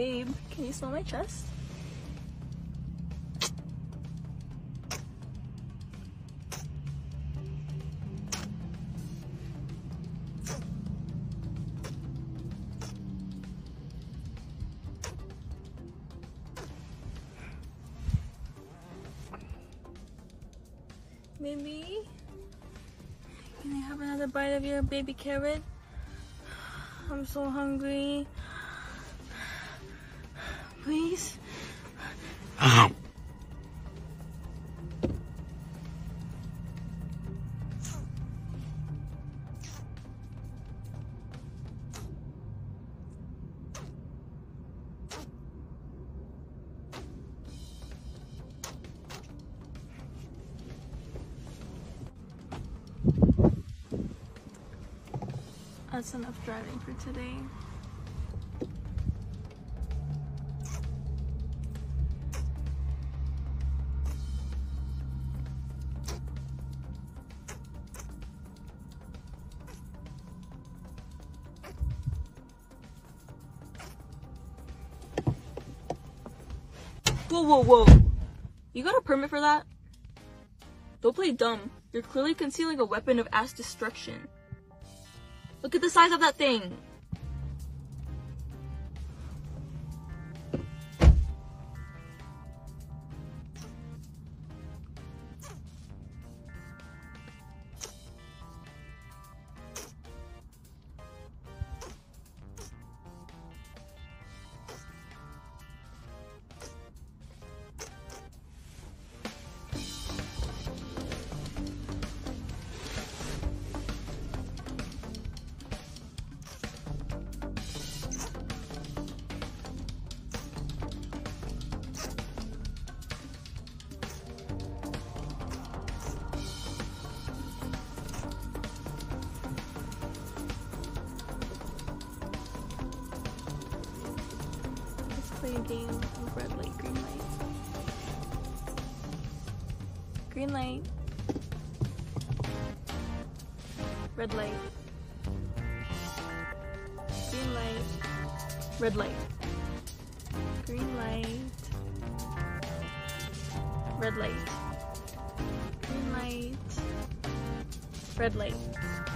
Babe, can you smell my chest? Maybe? Can I have another bite of your baby carrot? I'm so hungry. Please? Um. That's enough driving for today. Whoa, whoa, whoa. You got a permit for that? Don't play dumb. You're clearly concealing a weapon of ass destruction. Look at the size of that thing. Green light. Red light. Green light. Red light. Green light. Red light. Green light. Red light.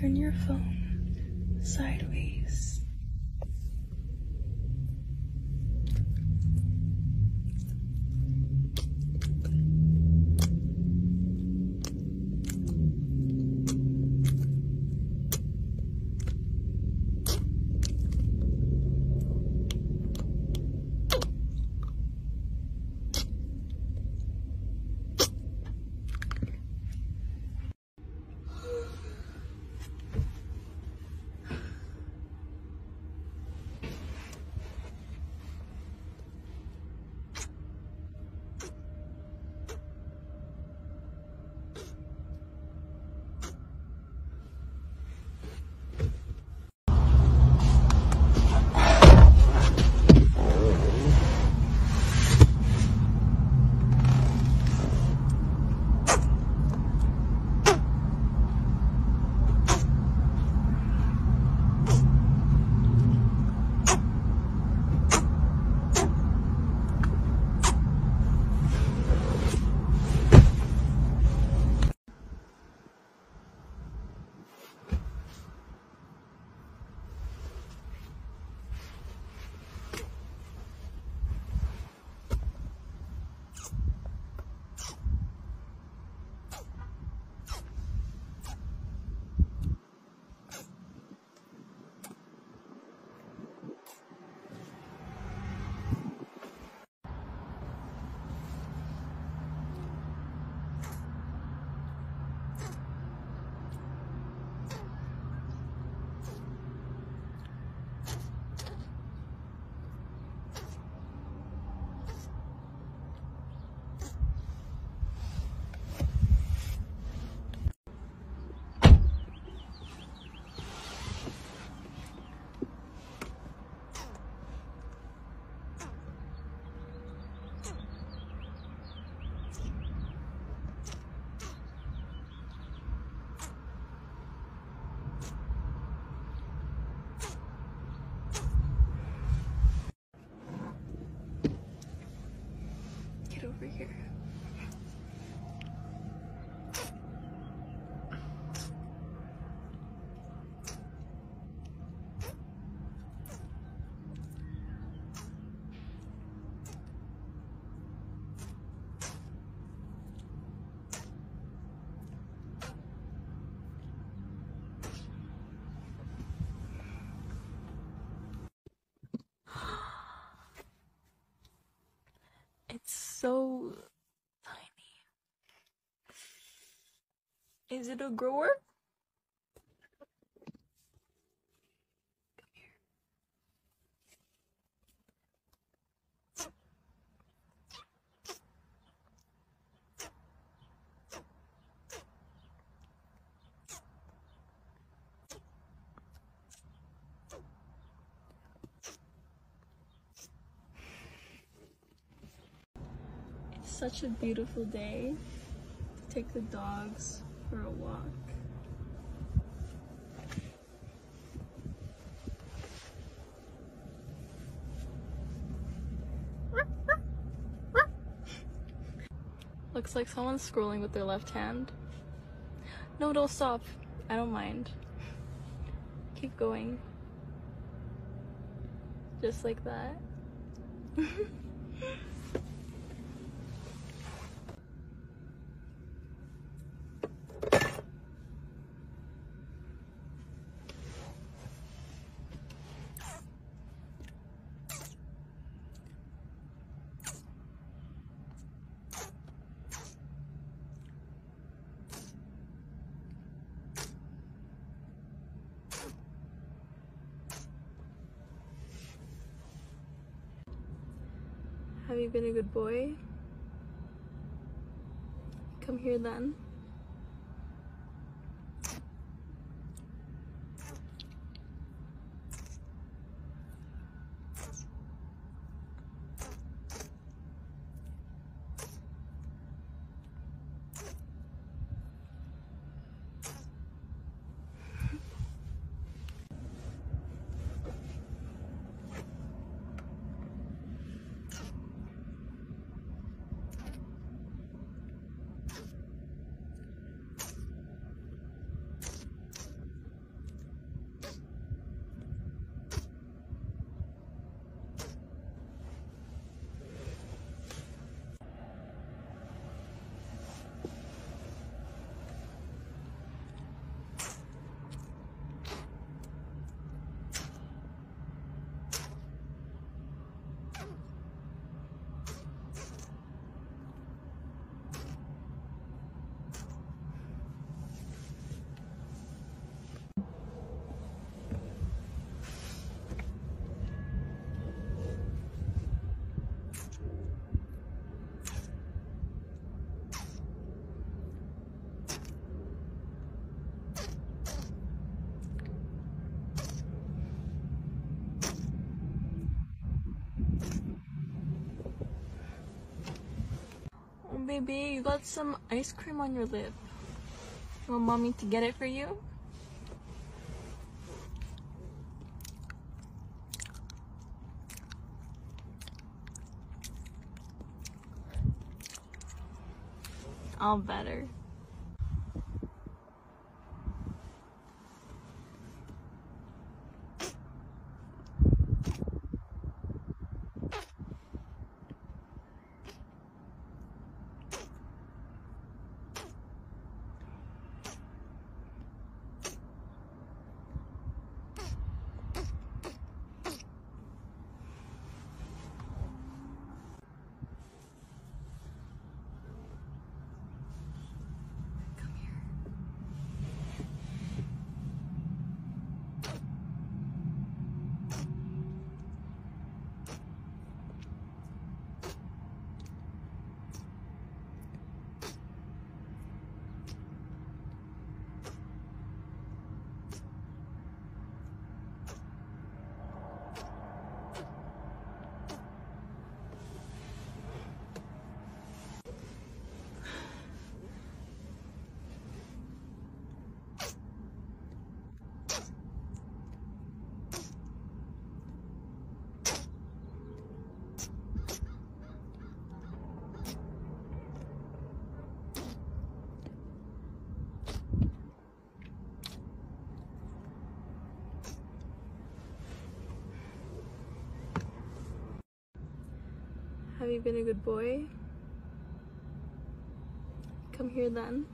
Turn your phone sideways. Over here. So tiny. Is it a grower? Such a beautiful day to take the dogs for a walk. Looks like someone's scrolling with their left hand. No, don't stop. I don't mind. Keep going. Just like that. Have you been a good boy? Come here then. Baby, you got some ice cream on your lip. You want mommy to get it for you? All better. Have you been a good boy? Come here then.